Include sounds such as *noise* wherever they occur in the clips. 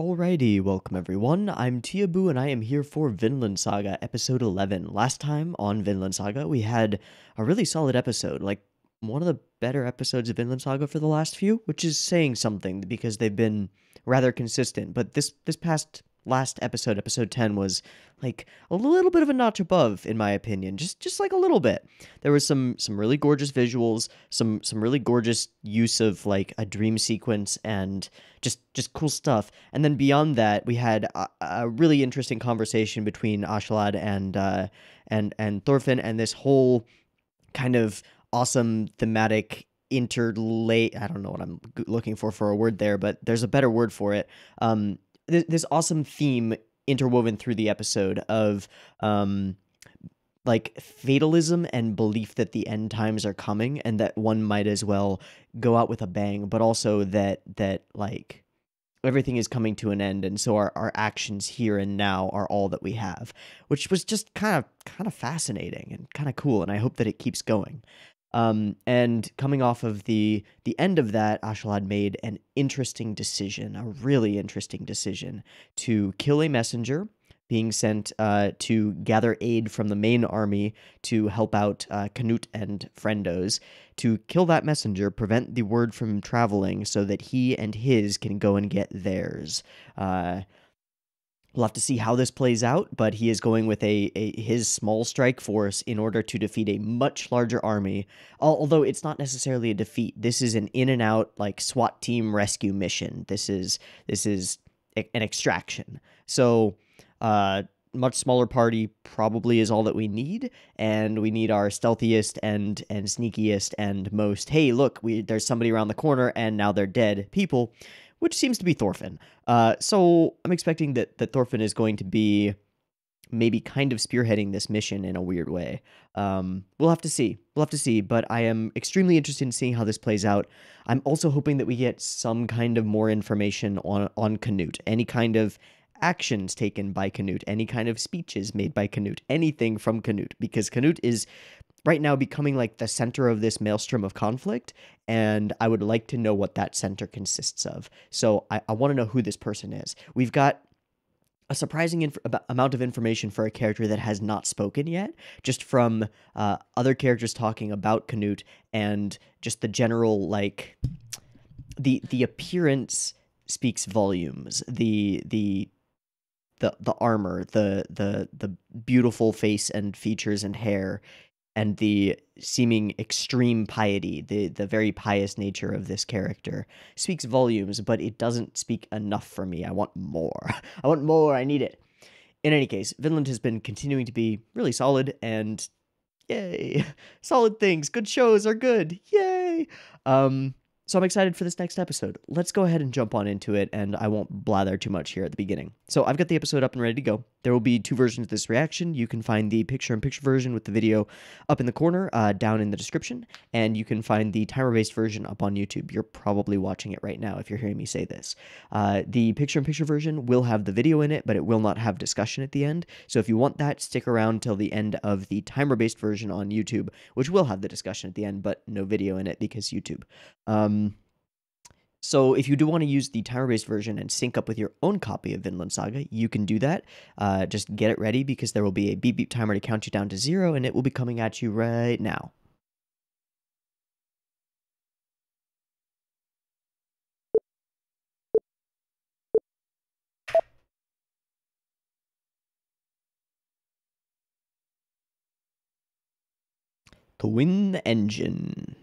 Alrighty, welcome everyone. I'm Teeaboo and I am here for Vinland Saga episode 11. Last time on Vinland Saga, we had a really solid episode, like one of the better episodes of Vinland Saga for the last few, which is saying something because they've been rather consistent. But this this past last episode, episode 10 was like a little bit of a notch above in my opinion. Just just like a little bit. There was some some really gorgeous visuals, some some really gorgeous use of like a dream sequence and just just cool stuff. And then beyond that, we had a, a really interesting conversation between Askeladd and uh and and Thorfinn and this whole kind of awesome thematic interlay i don't know what i'm looking for for a word there but there's a better word for it um th- this awesome theme interwoven through the episode of um like fatalism and belief that the end times are coming and that one might as well go out with a bang but also that that like everything is coming to an end and so our, our actions here and now are all that we have which was just kind of kind of fascinating and kind of cool and i hope that it keeps going um, and coming off of the the end of that, Askeladd made an interesting decision, a really interesting decision to kill a messenger being sent uh, to gather aid from the main army to help out uh, Canute and Frendos, to kill that messenger, prevent the word from traveling so that he and his can go and get theirs. Uh, We'll have to see how this plays out, but he is going with a, a his small strike force in order to defeat a much larger army. Although it's not necessarily a defeat. This is an in and out like SWAT team rescue mission. This is this is an extraction. So, uh much smaller party probably is all that we need and we need our stealthiest and and sneakiest and most hey look we there's somebody around the corner and now they're dead people which seems to be Thorfinn. Uh, so I'm expecting that that Thorfinn is going to be maybe kind of spearheading this mission in a weird way. Um, we'll have to see. We'll have to see. But I am extremely interested in seeing how this plays out. I'm also hoping that we get some kind of more information on on Canute, any kind of actions taken by Canute, any kind of speeches made by Canute, anything from Canute, because Canute is right now becoming like the center of this maelstrom of conflict and i would like to know what that center consists of. So i, I want to know who this person is. We've got a surprising inf- amount of information for a character that has not spoken yet just from uh, other characters talking about canute and just the general like the the appearance speaks volumes. The the the the armor, the the the beautiful face and features and hair and the seeming extreme piety, the the very pious nature of this character speaks volumes, but it doesn't speak enough for me. I want more. *laughs* I want more. I need it. In any case, Vinland has been continuing to be really solid and yay. *laughs* Solid things, good shows are good. Yay. Um so I'm excited for this next episode. Let's go ahead and jump on into it, and I won't blather too much here at the beginning. So I've got the episode up and ready to go. There will be two versions of this reaction. You can find the picture-in-picture version with the video up in the corner, uh, down in the description, and you can find the timer-based version up on YouTube. You're probably watching it right now if you're hearing me say this. Uh, the picture-in-picture version will have the video in it, but it will not have discussion at the end. So if you want that, stick around till the end of the timer-based version on YouTube, which will have the discussion at the end, but no video in it because YouTube. Um, so if you do want to use the timer-based version and sync up with your own copy of Vinland Saga, you can do that. Uh, just get it ready because there will be a beep beep timer to count you down to zero, and it will be coming at you right now. Twin engine.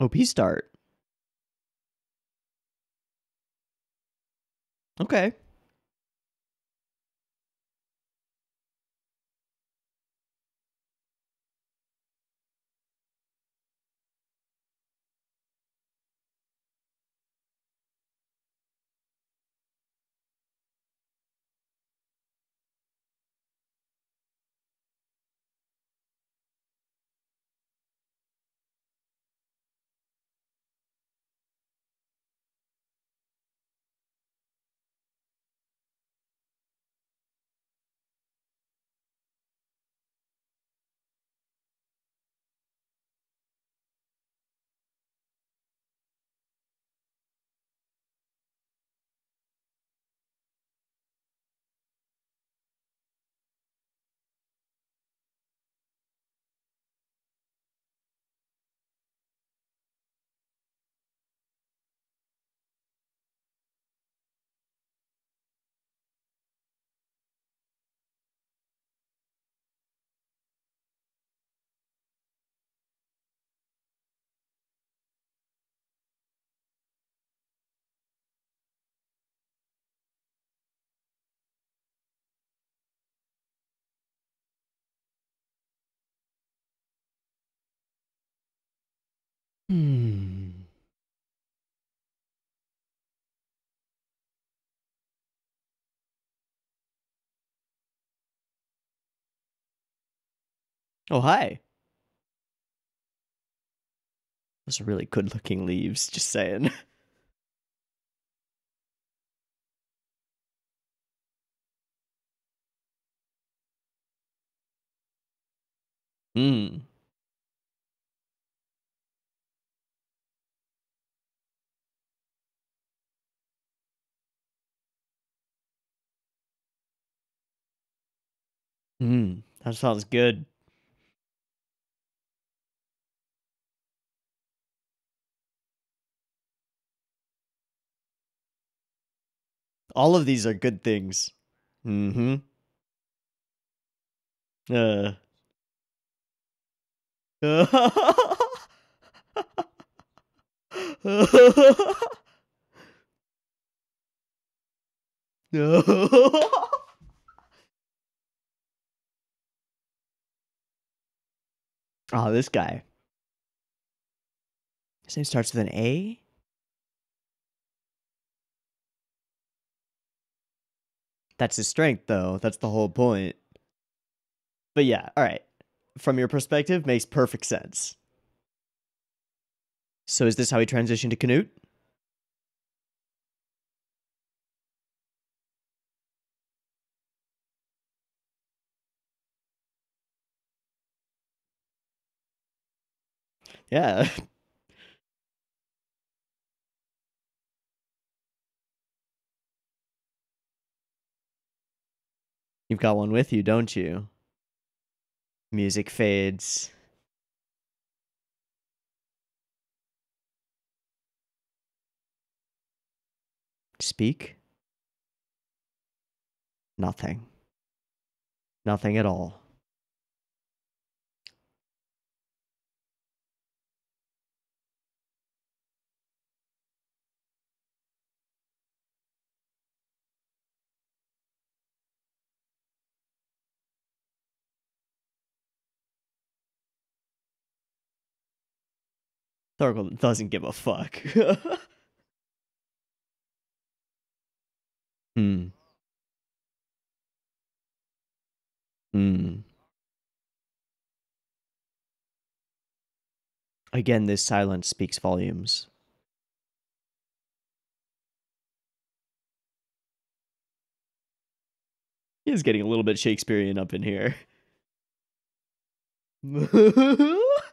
OP start. Okay. Hmm. Oh, hi. Those are really good looking leaves, just saying. *laughs* Hmm. Hmm. That sounds good. All of these are good things. Mm-hmm. Uh. *laughs* *laughs* *laughs* oh, this guy. His name starts with an A? That's his strength, though. That's the whole point. But yeah, all right. From your perspective, makes perfect sense. So is this how he transitioned to Canute? Yeah. *laughs* You've got one with you, don't you? Music fades. Speak? Nothing. Nothing at all. Thorkel doesn't give a fuck. *laughs* hmm. Hmm. Again, this silence speaks volumes. He is getting a little bit Shakespearean up in here. *laughs*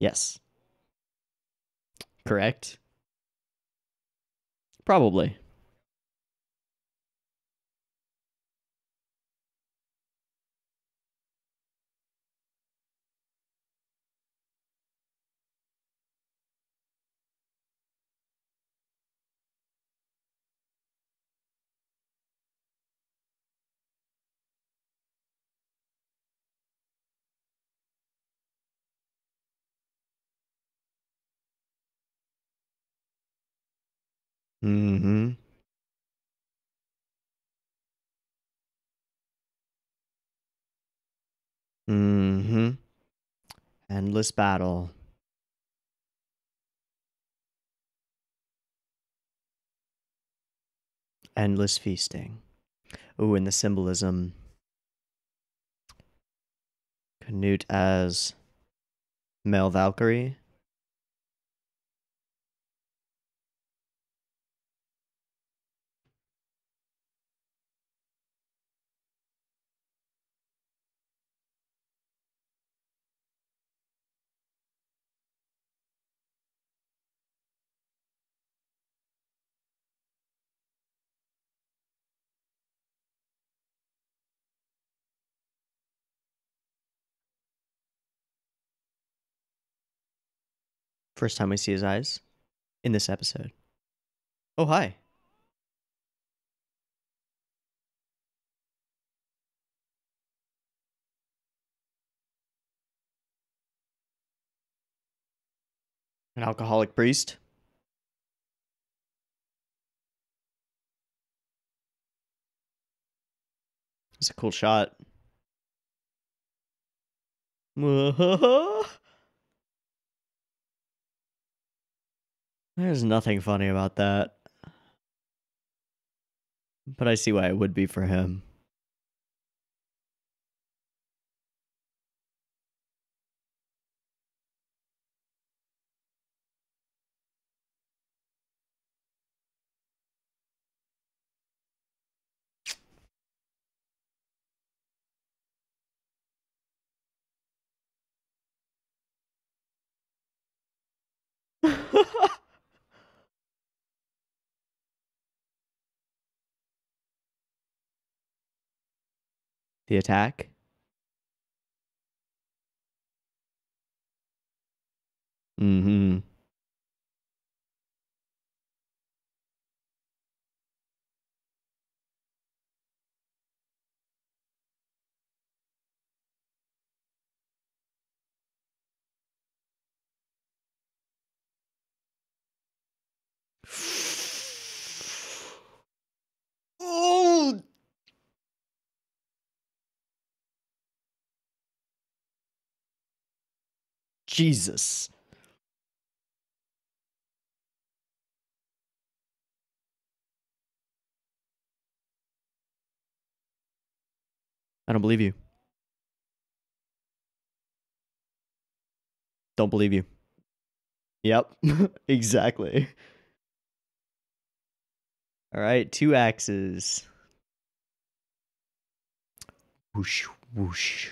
yes. Correct. Probably. Mm-hmm. Mm-hmm. Endless battle. Endless feasting. Ooh, and the symbolism. Canute as male Valkyrie. First time we see his eyes in this episode. Oh, hi. An alcoholic priest. It's a cool shot. *laughs* There's nothing funny about that. But I see why it would be for him. The attack. Mm-hmm. Jesus. I don't believe you. Don't believe you. Yep, *laughs* exactly. All right, two axes. Whoosh, whoosh.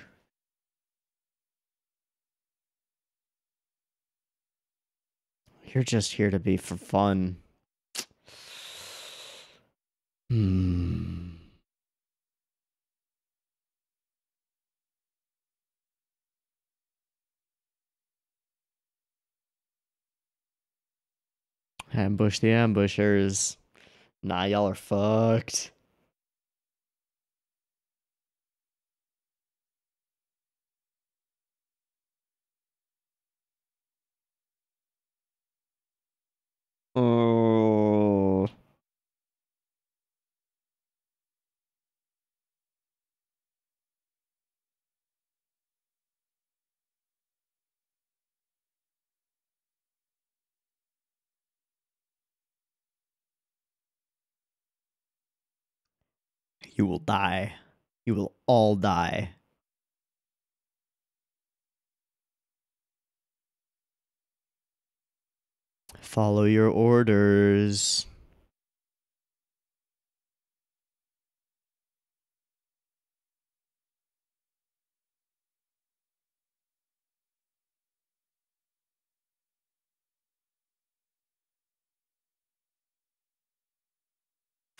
You're just here to be for fun. Hmm. Ambush the ambushers. Nah, y'all are fucked. Oh. You will die. You will all die. Follow your orders.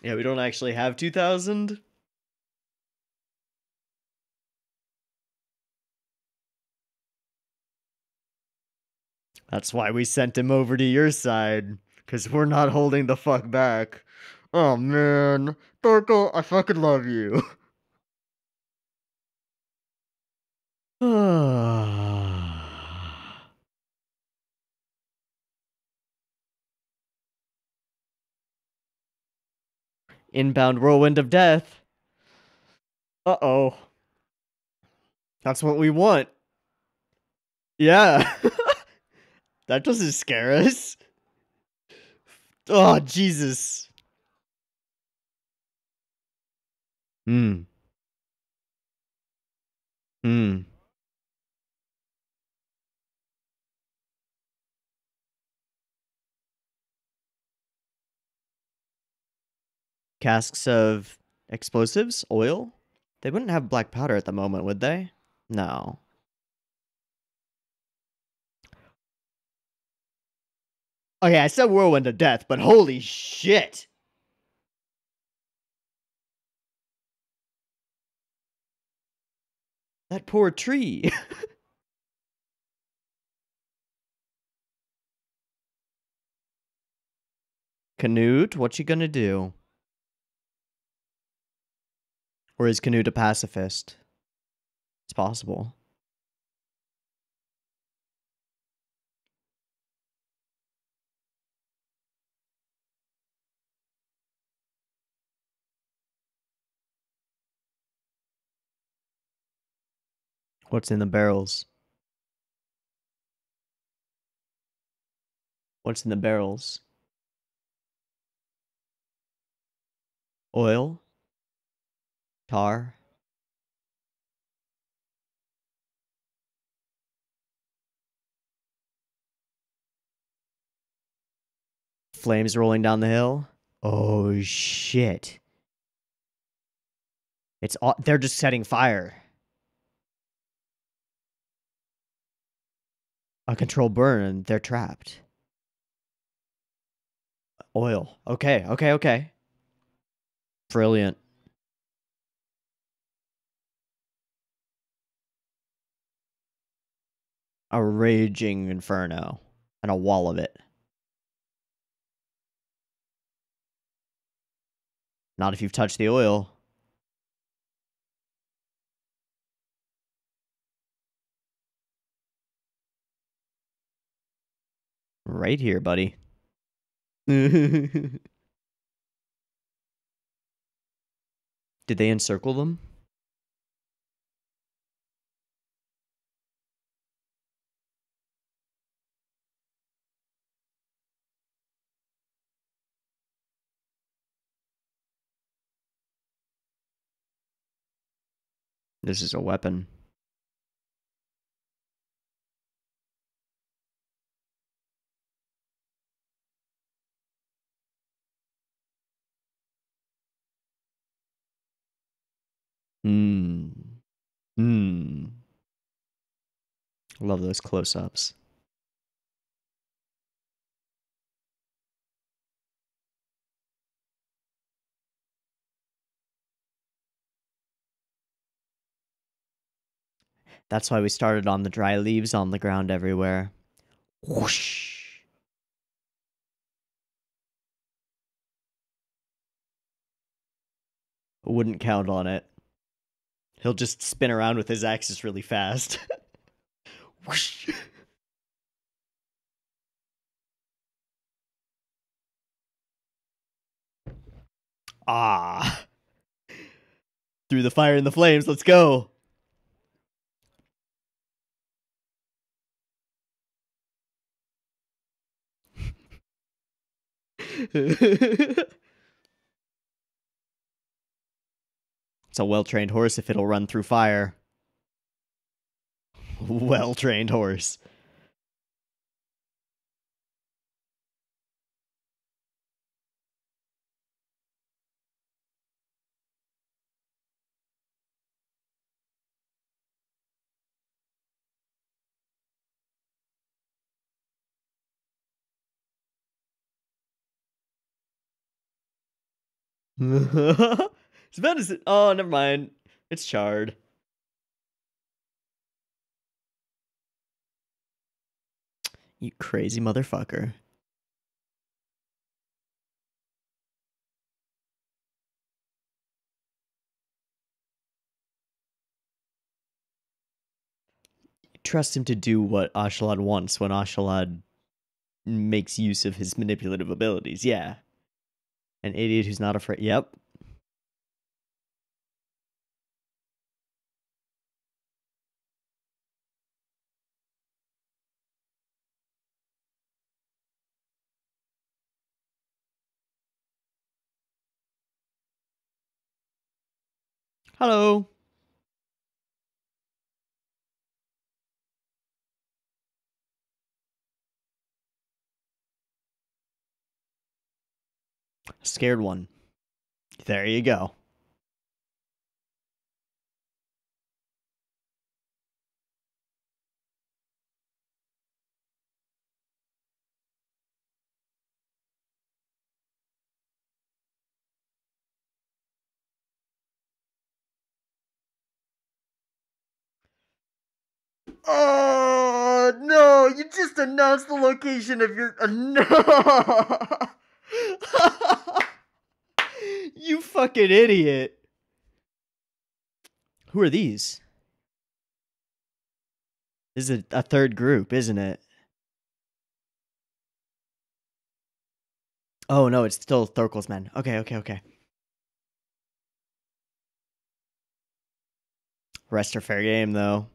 Yeah, we don't actually have 2000. That's why we sent him over to your side. Because we're not holding the fuck back. Oh man. Torko, I fucking love you. *sighs* Inbound whirlwind of death. Uh oh. That's what we want. Yeah. *laughs* that doesn't scare us. Oh, Jesus. Hmm. Hmm. Casks of explosives? Oil? They wouldn't have black powder at the moment, would they? No. Okay, I said whirlwind to death, but holy shit! That poor tree. *laughs* Canute, what you gonna do? Or is Canute a pacifist? It's possible. What's in the barrels? What's in the barrels? Oil? Tar? Flames rolling down the hill? Oh shit. It's all, they're just setting fire. A controlled burn and they're trapped. Oil. Okay, okay, okay. Brilliant. A raging inferno and a wall of it. Not if you've touched the oil. Right here, buddy. *laughs* Did they encircle them? This is a weapon. Love those close ups. That's why we started on the dry leaves on the ground everywhere. Whoosh. Wouldn't count on it. He'll just spin around with his axes really fast. *laughs* Whoosh. Ah. Through the fire and the flames, let's go. *laughs* it's a well trained horse if it'll run through fire. *laughs* Well trained horse. *laughs* it's about as oh, never mind. It's charred. You crazy motherfucker. Trust him to do what Askeladd wants when Askeladd makes use of his manipulative abilities. Yeah. An idiot who's not afraid. Yep. Hello. Scared one. There you go. Oh no! You just announced the location of your uh, *laughs* no. you fucking idiot. Who are these? This is a, a third group, isn't it? Oh no, it's still Thorkel's men. Okay, okay, okay. Rest are fair game though.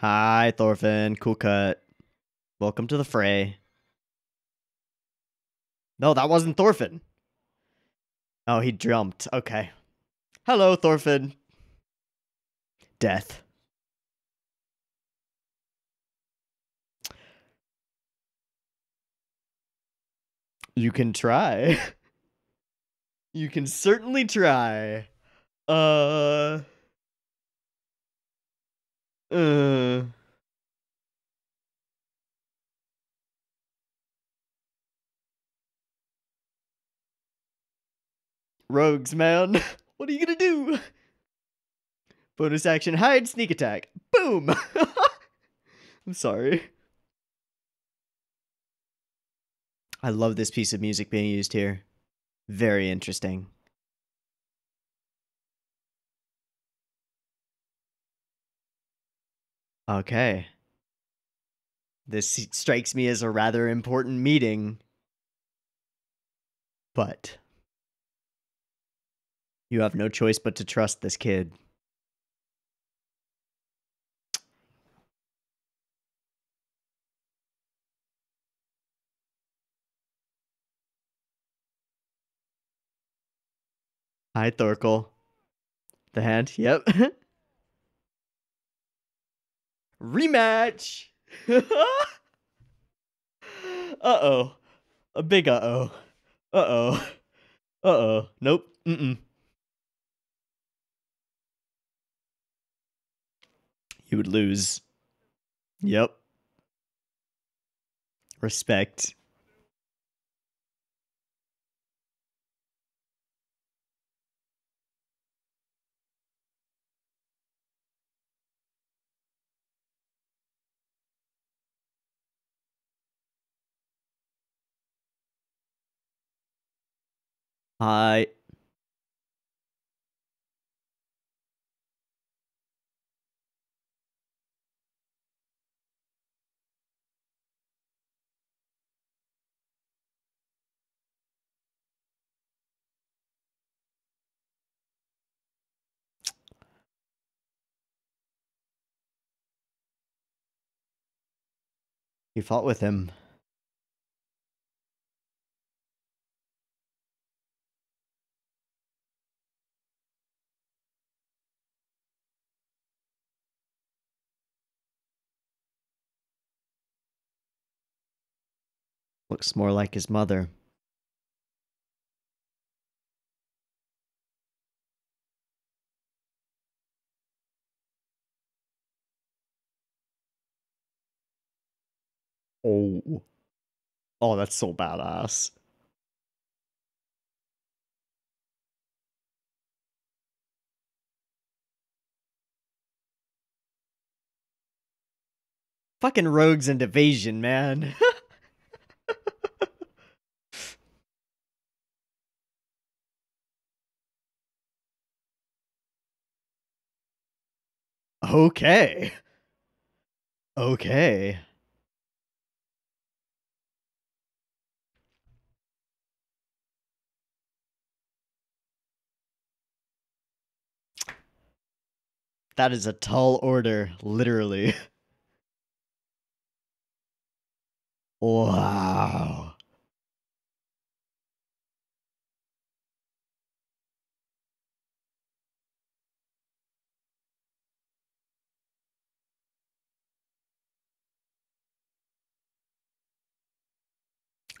Hi, Thorfinn. Cool cut. Welcome to the fray. No, that wasn't Thorfinn. Oh, he jumped. Okay. Hello, Thorfinn. Death. You can try. *laughs* you can certainly try. Uh. Uh. Rogues, man. *laughs* What are you gonna do? Bonus action, hide, sneak attack. Boom! *laughs* I'm sorry. I love this piece of music being used here. Very interesting. Okay. This strikes me as a rather important meeting. But you have no choice but to trust this kid. Hi, Thorkel. The hand, yep. *laughs* Rematch! *laughs* uh-oh. A big uh-oh. Uh-oh. Uh-oh. Nope. Mm-mm. You would lose. Yep. Respect. Hi. You fought with him. Looks more like his mother. Oh. Oh, that's so badass. Fucking rogues and evasion, man. *laughs* okay. Okay. That is a tall order, literally. *laughs* Wow.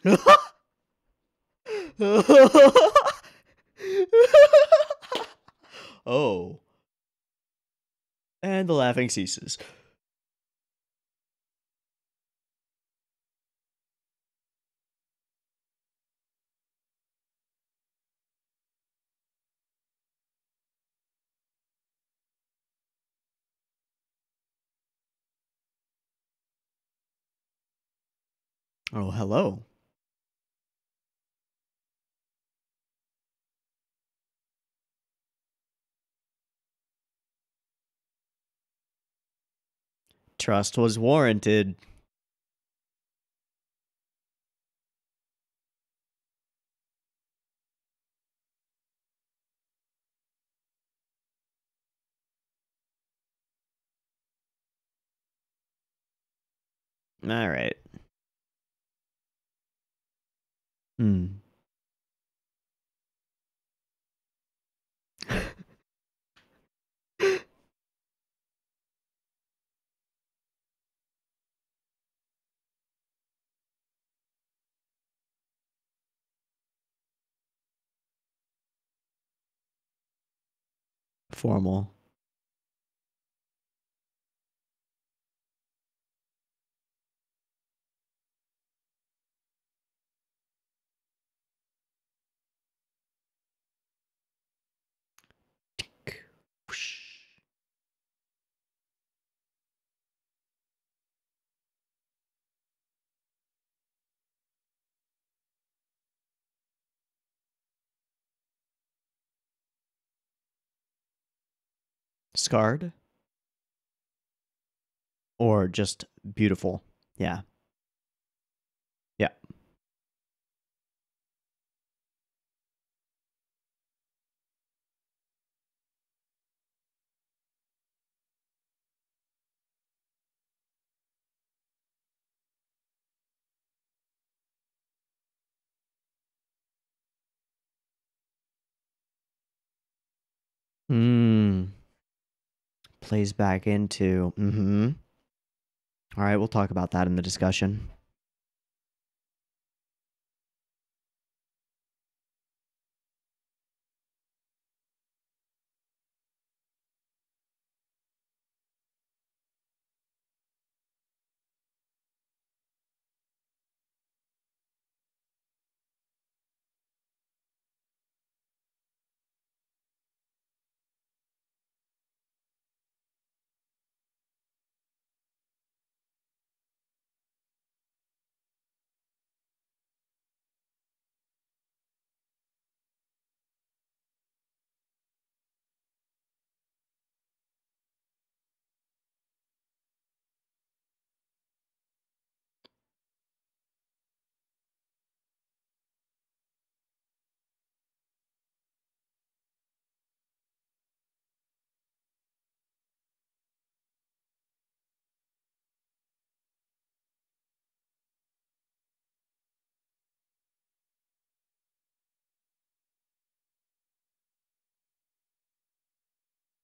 *laughs* oh. And the laughing ceases. Oh, hello. Trust was warranted. All right. Hmm. Formal. Scarred? Or just beautiful? Yeah. Yeah. Hmm. Plays back into. Mm-hmm. All right, we'll talk about that in the discussion.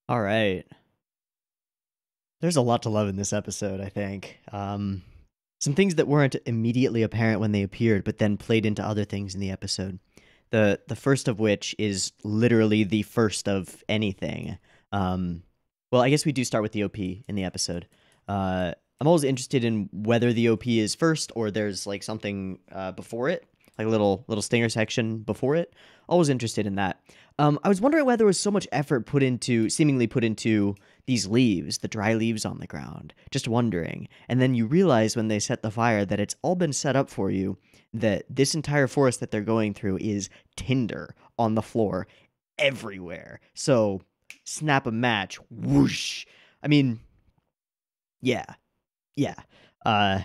All right. There's a lot to love in this episode, I think. Um, some things that weren't immediately apparent when they appeared, but then played into other things in the episode. The the first of which is literally the first of anything. Um, well, I guess we do start with the OP in the episode. Uh, I'm always interested in whether the OP is first or there's like something uh, before it, like a little little stinger section before it. Always interested in that. Um, I was wondering why there was so much effort put into, seemingly put into these leaves, the dry leaves on the ground. Just wondering. And then you realize when they set the fire that it's all been set up for you, that this entire forest that they're going through is tinder on the floor everywhere. So snap a match, whoosh. I mean, yeah, yeah. Uh,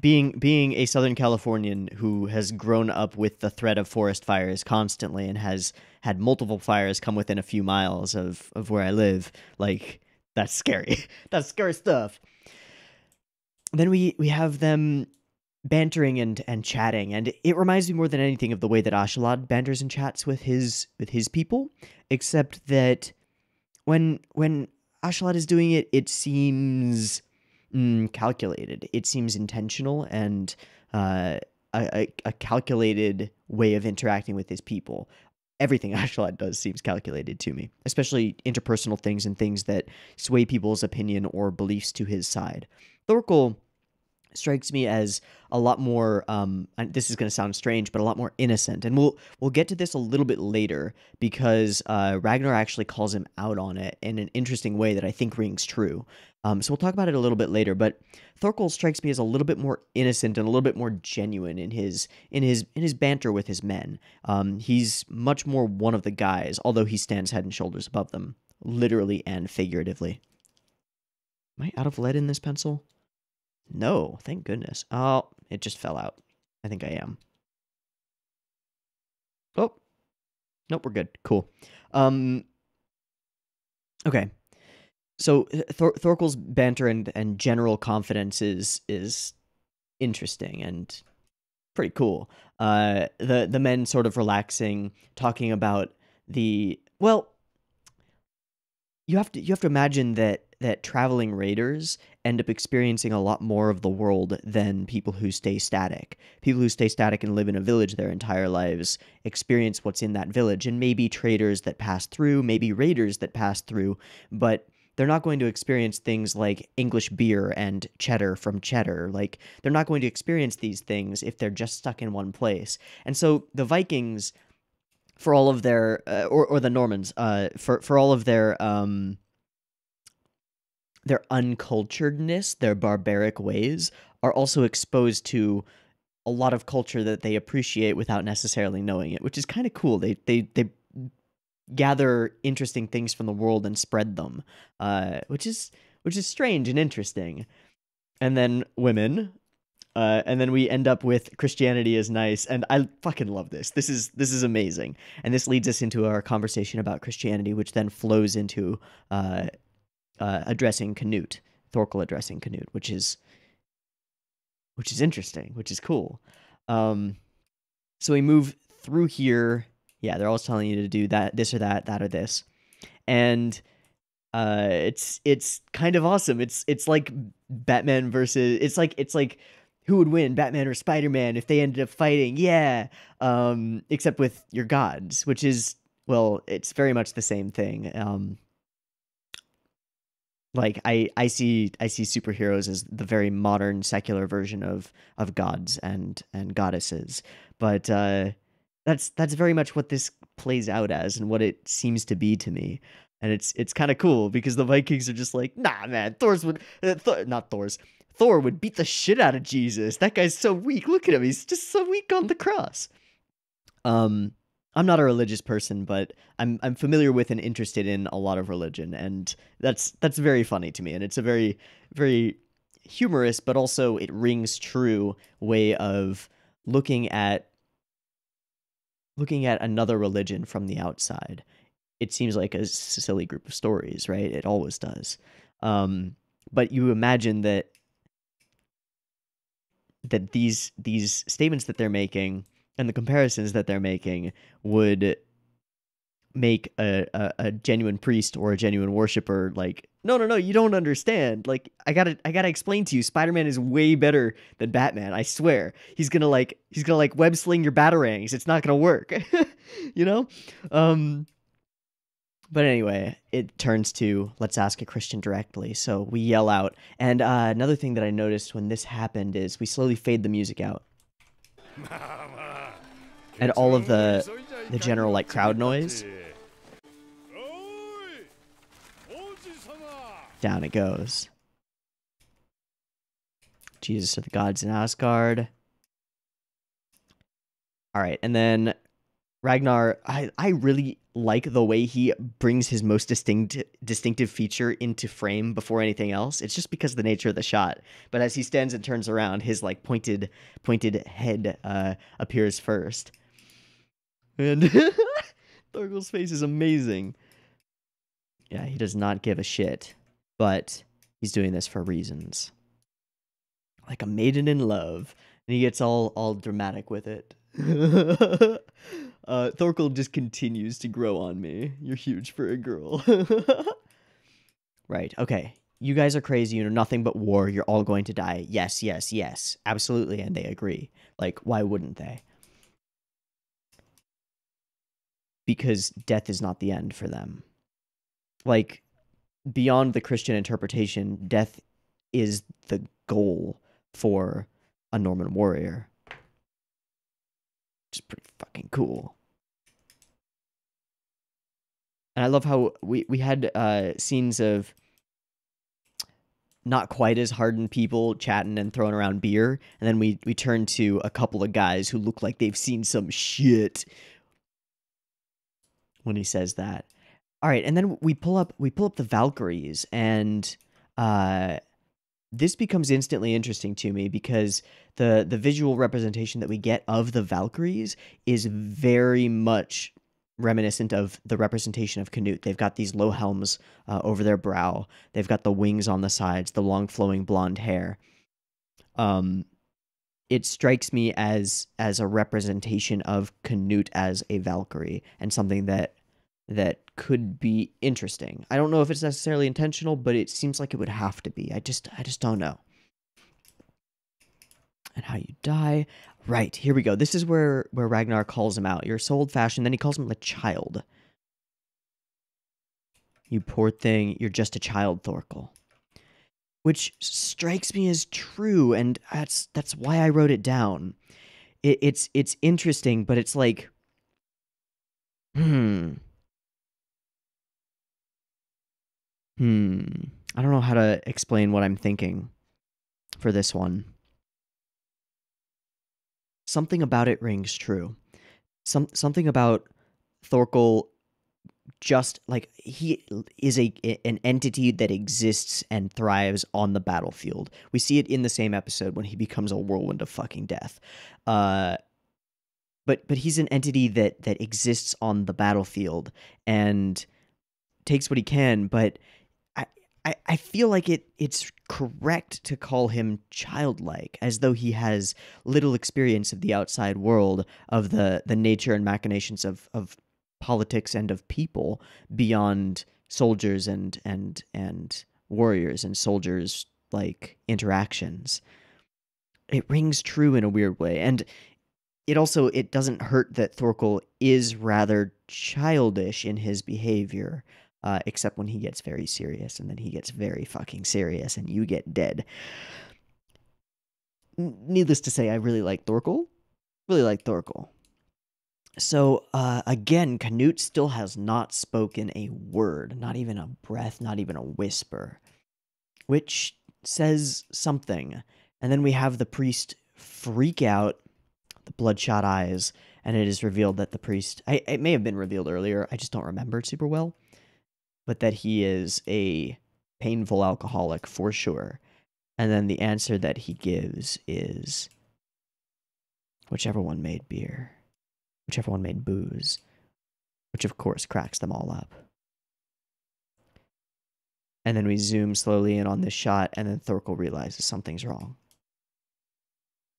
being being a Southern Californian who has grown up with the threat of forest fires constantly and has had multiple fires come within a few miles of, of where I live, like that's scary. *laughs* that's scary stuff. Then we we have them bantering and and chatting, and it reminds me more than anything of the way that Askeladd banters and chats with his with his people, except that when when Askeladd is doing it, it seems mm, calculated. It seems intentional and uh, a, a calculated way of interacting with his people. Everything *laughs* Askeladd does seems calculated to me, especially interpersonal things and things that sway people's opinion or beliefs to his side. Thorkel strikes me as a lot more um this is going to sound strange but a lot more innocent and we'll we'll get to this a little bit later because uh Ragnar actually calls him out on it in an interesting way that I think rings true. Um so we'll talk about it a little bit later but Thorkel strikes me as a little bit more innocent and a little bit more genuine in his in his in his banter with his men. Um he's much more one of the guys although he stands head and shoulders above them literally and figuratively. Am I out of lead in this pencil no, thank goodness. Oh, it just fell out. I think I am. Oh, nope, we're good. Cool. Um, okay. So Thor- Thorkel's banter and, and general confidence is is interesting and pretty cool. Uh, the the men sort of relaxing, talking about the well. You have to you have to imagine that that traveling raiders end up experiencing a lot more of the world than people who stay static. People who stay static and live in a village their entire lives experience what's in that village, and maybe traders that pass through, maybe raiders that pass through, but they're not going to experience things like English beer and cheddar from cheddar. Like, they're not going to experience these things if they're just stuck in one place. And so the Vikings, for all of their, uh, or, or the Normans, uh, for, for all of their, um, their unculturedness, their barbaric ways, are also exposed to a lot of culture that they appreciate without necessarily knowing it, which is kind of cool. They they they gather interesting things from the world and spread them, uh, which is which is strange and interesting. And then women, uh, and then we end up with Christianity is nice, and I fucking love this. This is this is amazing, and this leads us into our conversation about Christianity, which then flows into uh, uh, addressing Canute, Thorkel addressing Canute, which is which is interesting, which is cool. Um, so we move through here. Yeah, they're always telling you to do that, this or that, that or this, and uh, it's it's kind of awesome. It's it's like Batman versus. It's like it's like who would win, Batman or Spider Man, if they ended up fighting? Yeah, um, except with your gods, which is well, it's very much the same thing. Um, like I I see I see superheroes as the very modern secular version of of gods and and goddesses. But uh that's that's very much what this plays out as and what it seems to be to me. And it's it's kind of cool because the Vikings are just like, "Nah, man, Thor's would uh, Thor, not Thor's. Thor would beat the shit out of Jesus. That guy's so weak. Look at him. He's just so weak on the cross." Um I'm not a religious person, but I'm I'm familiar with and interested in a lot of religion, and that's that's very funny to me, and it's a very very humorous, but also it rings true way of looking at looking at another religion from the outside. It seems like a silly group of stories, right? It always does. Um, but you imagine that that these these statements that they're making and the comparisons that they're making would make a, a, a, genuine priest or a genuine worshiper like no no no you don't understand. Like i gotta i gotta explain to you spider-man is way better than batman i swear. He's gonna like he's gonna like web sling your batarangs. It's not gonna work *laughs* you know? Um but anyway it turns to let's ask a christian directly. So we yell out. And uh, another thing that i noticed when this happened is we slowly fade the music out *laughs* and all of the the general like crowd noise. Down it goes. Jesus of the gods in Asgard. All right, and then Ragnar, I, I really like the way he brings his most distinct distinctive feature into frame before anything else. It's just because of the nature of the shot. But as he stands and turns around, his like pointed pointed head uh, appears first. And *laughs* Thorkel's face is amazing. Yeah, he does not give a shit, but he's doing this for reasons. Like a maiden in love, and he gets all all dramatic with it. *laughs* uh, Thorkel just continues to grow on me. You're huge for a girl. *laughs* right. Okay. You guys are crazy. You know nothing but war. You're all going to die. Yes, yes, yes. Absolutely. And they agree. Like, why wouldn't they? Because death is not the end for them. Like, beyond the Christian interpretation, death is the goal for a Norman warrior. Which is pretty fucking cool. And I love how we, we had uh, scenes of not quite as hardened people chatting and throwing around beer. And then we, we turn to a couple of guys who look like they've seen some shit when he says that. All right, and then we pull up we pull up the Valkyries and uh this becomes instantly interesting to me because the the visual representation that we get of the Valkyries is very much reminiscent of the representation of Canute. They've got these low helms uh, over their brow. They've got the wings on the sides, the long flowing blonde hair. Um, it strikes me as as a representation of Canute as a Valkyrie and something that that could be interesting. I don't know if it's necessarily intentional, but it seems like it would have to be. I just I just don't know. And how you die. Right, here we go. This is where where Ragnar calls him out. You're so old fashioned, then he calls him a child. You poor thing, you're just a child, Thorkel. Which strikes me as true, and that's that's why I wrote it down. It, it's it's interesting, but it's like, hmm, hmm. I don't know how to explain what I'm thinking for this one. Something about it rings true. Some something about Thorkel just like he is a an entity that exists and thrives on the battlefield. We see it in the same episode when he becomes a whirlwind of fucking death. Uh but but he's an entity that that exists on the battlefield and takes what he can, but I I, feel like it it's correct to call him childlike, as though he has little experience of the outside world, of the the nature and machinations of of politics and of people beyond soldiers and and and warriors and soldiers like interactions. It rings true in a weird way and it also it doesn't hurt that Thorkel is rather childish in his behavior uh, except when he gets very serious and then he gets very fucking serious and you get dead. Needless to say i really like Thorkel. Really like Thorkel. So uh, again, Canute still has not spoken a word, not even a breath, not even a whisper, which says something. And then we have the priest freak out, the bloodshot eyes, and it is revealed that the priest, I, it may have been revealed earlier, I just don't remember it super well, but that he is a painful alcoholic for sure. And then the answer that he gives is whichever one made beer whichever one made booze, which of course cracks them all up. And then we zoom slowly in on this shot, and then Thorkel realizes something's wrong.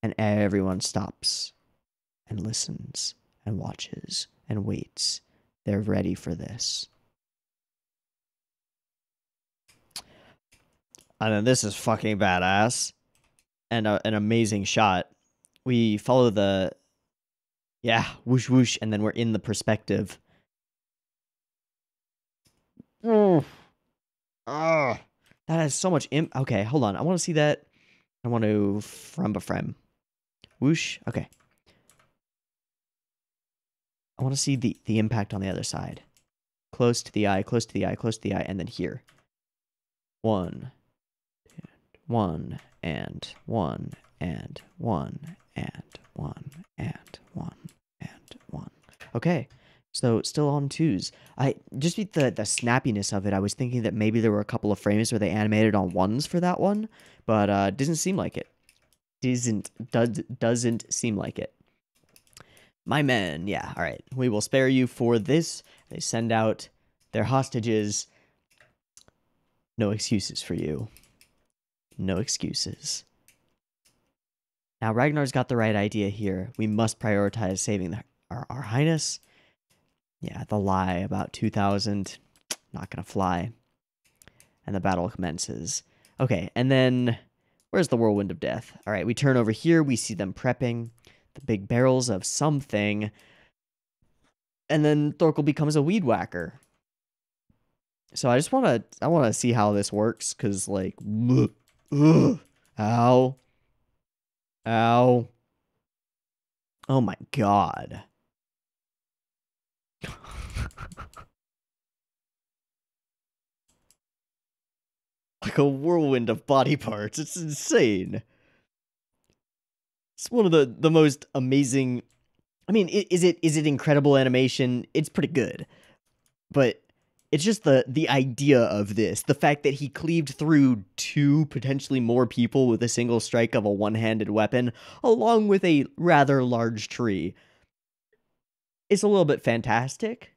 And everyone stops and listens and watches and waits. They're ready for this. And then this is fucking badass and a, an amazing shot. We follow the yeah, whoosh whoosh, and then we're in the perspective. Oh, ah, that has so much imp. Okay, hold on. I want to see that. I want to from a frame. Whoosh. Okay. I want to see the the impact on the other side. Close to the eye, close to the eye, close to the eye, and then here. One, one, and one, and one, and one, and one, and one. Okay, so still on twos. I just with the the snappiness of it, I was thinking that maybe there were a couple of frames where they animated on ones for that one, but uh, doesn't seem like it. Doesn't does doesn't seem like it. My men, yeah, all right. We will spare you for this. They send out their hostages. No excuses for you. No excuses. Now, Ragnar's got the right idea here. We must prioritize saving the, our, our Highness. Yeah, the lie about 2000, not gonna fly. And the battle commences. Okay, and then where's the Whirlwind of Death? All right, we turn over here. We see them prepping the big barrels of something. And then Thorkel becomes a weed whacker. So I just want to I want to see how this works cuz like ugh, ow Ow. Oh my god. *laughs* like a whirlwind of body parts. It's insane. It's one of the the most amazing I mean, is it is it incredible animation? It's pretty good. But it's just the the idea of this the fact that he cleaved through two potentially more people with a single strike of a one-handed weapon along with a rather large tree it's a little bit fantastic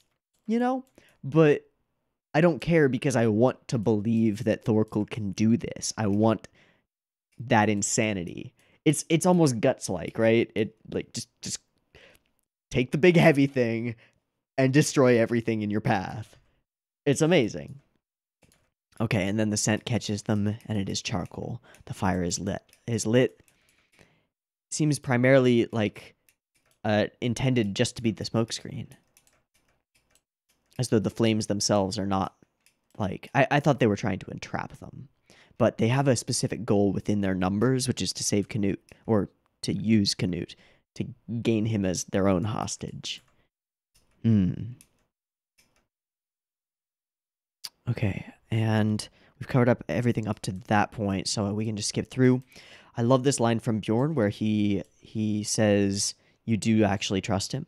you know but i don't care because i want to believe that thorkel can do this i want that insanity it's it's almost guts like, right? It like just just take the big heavy thing and destroy everything in your path. It's amazing. Okay, and then the scent catches them and it is charcoal. The fire is lit. Is lit. Seems primarily like uh intended just to be the smokescreen. As though the flames themselves are not like I, I thought they were trying to entrap them but they have a specific goal within their numbers, which is to save Canute or to use Canute to gain him as their own hostage. Hmm. Okay, and we've covered up everything up to that point, so we can just skip through. I love this line from Bjorn where he he says, "You do actually trust him."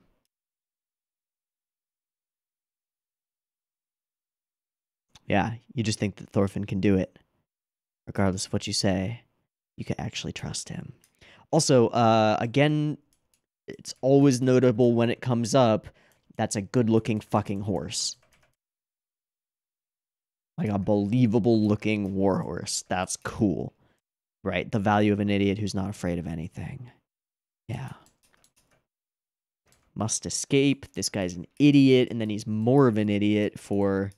Yeah, you just think that Thorfinn can do it regardless of what you say, you can actually trust him. Also, uh, again, it's always notable when it comes up. That's a good-looking fucking horse. Like a believable looking warhorse. That's cool. Right? The value of an idiot who's not afraid of anything. Yeah. Must escape. This guy's an idiot, and then he's more of an idiot for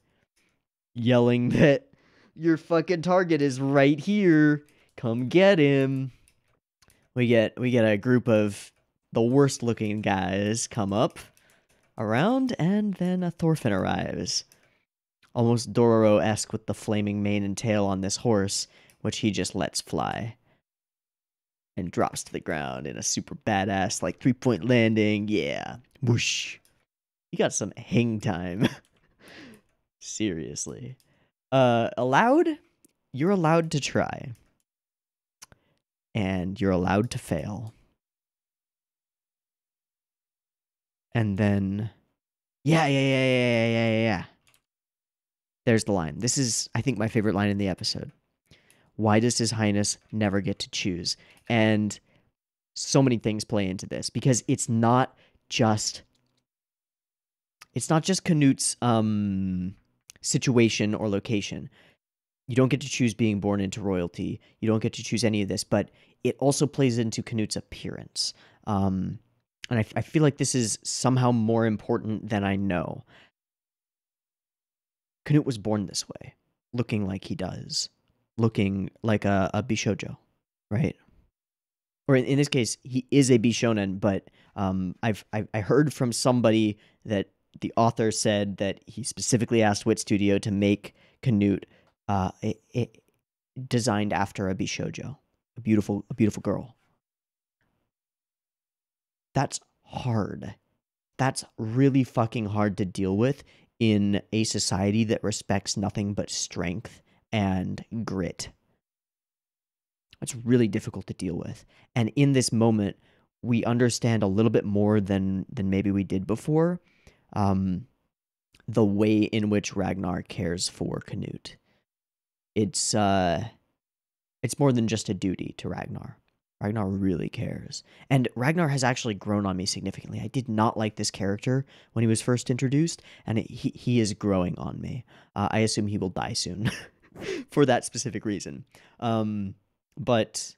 yelling *laughs* that your fucking target is right here. Come get him. We get we get a group of the worst looking guys come up around, and then a Thorfinn arrives. Almost Dororo esque with the flaming mane and tail on this horse, which he just lets fly. And drops to the ground in a super badass, like three point landing. Yeah. Whoosh. He got some hang time. *laughs* Seriously. Uh, allowed, you're allowed to try. And you're allowed to fail. And then, yeah, yeah, yeah, yeah, yeah, yeah, yeah. There's the line. This is, I think, my favorite line in the episode. Why does His Highness never get to choose? And so many things play into this because it's not just it's not just Canute's um situation or location. You don't get to choose being born into royalty. You don't get to choose any of this, but it also plays into Canute's appearance. Um, and I, I feel like this is somehow more important than I know. Canute was born this way, looking like he does, looking like a, a Bishojo, right? Or in, in this case, he is a Bishonen, but um, I've I've I heard from somebody that the author said that he specifically asked Wit Studio to make Canute uh, designed after a Bishojo, a beautiful, a beautiful girl. That's hard. That's really fucking hard to deal with in a society that respects nothing but strength and grit. It's really difficult to deal with. And in this moment, we understand a little bit more than than maybe we did before um, the way in which Ragnar cares for Canute. It's uh, it's more than just a duty to Ragnar. Ragnar really cares. And Ragnar has actually grown on me significantly. I did not like this character when he was first introduced, and it, he, he is growing on me. Uh, I assume he will die soon *laughs* for that specific reason. Um, but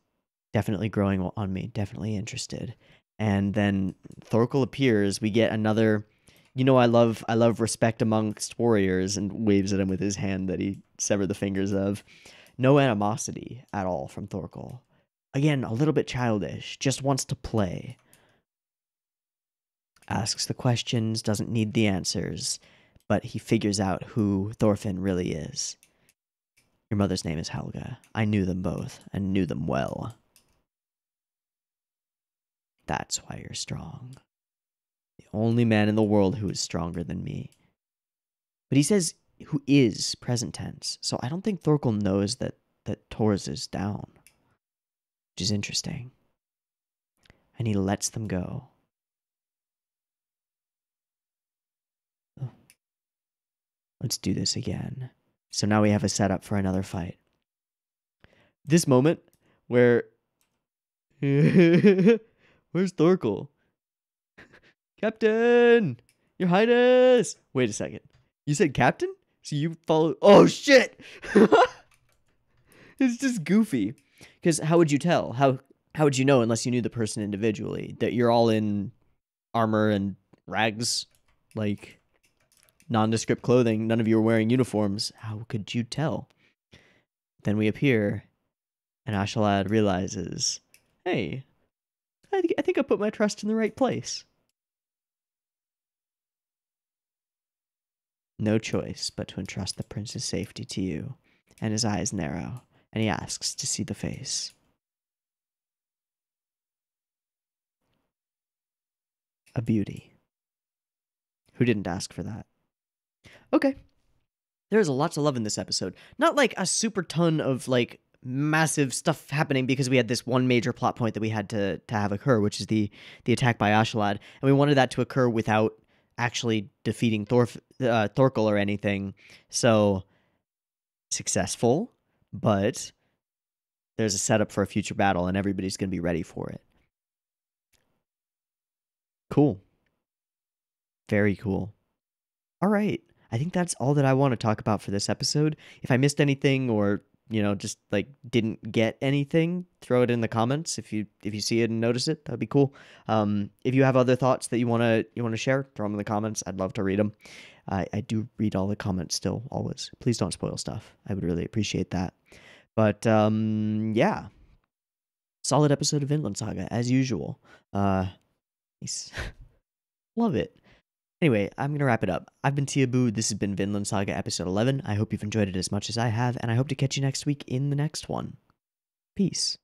definitely growing on me, definitely interested. And then Thorkel appears. We get another you know I love I love respect amongst warriors and waves at him with his hand that he severed the fingers of. No animosity at all from Thorkel. Again, a little bit childish, just wants to play. Asks the questions, doesn't need the answers, but he figures out who Thorfinn really is. Your mother's name is Helga. I knew them both, and knew them well. That's why you're strong The only man in the world who is stronger than me. But he says who is present tense, so I don't think Thorkel knows that that Thors is down, which is interesting. And he lets them go. Let's do this again. So now we have a setup for another fight. This moment where *laughs* where's Thorkel? *laughs* Captain! Your Highness! Wait a second. You said Captain? So you follow. Oh shit! *laughs* it's just goofy. Because how would you tell? How how would you know unless you knew the person individually that you're all in armor and rags, like nondescript clothing? None of you are wearing uniforms. How could you tell? Then we appear, and Askeladd realizes, hey, I, th- I think I put my trust in the right place. No choice but to entrust the prince's safety to you, and his eyes narrow, and he asks to see the face. A beauty. Who didn't ask for that? Okay. There's a lot to love in this episode. Not like a super ton of like massive stuff happening because we had this one major plot point that we had to to have occur, which is the the attack by Askeladd, and we wanted that to occur without actually defeating Thor uh, Thorkel or anything. So successful, but there's a setup for a future battle, and everybody's going to be ready for it. Cool. Very cool. All right. I think that's all that I want to talk about for this episode. If I missed anything or you know just like didn't get anything throw it in the comments if you if you see it and notice it that'd be cool um, if you have other thoughts that you want to you want to share throw them in the comments i'd love to read them I, I do read all the comments still always please don't spoil stuff i would really appreciate that but um yeah solid episode of vinland saga as usual uh *laughs* love it Anyway, I'm going to wrap it up. I've been Teeaboo. This has been Vinland Saga episode 11. I hope you've enjoyed it as much as I have, and I hope to catch you next week in the next one. Peace.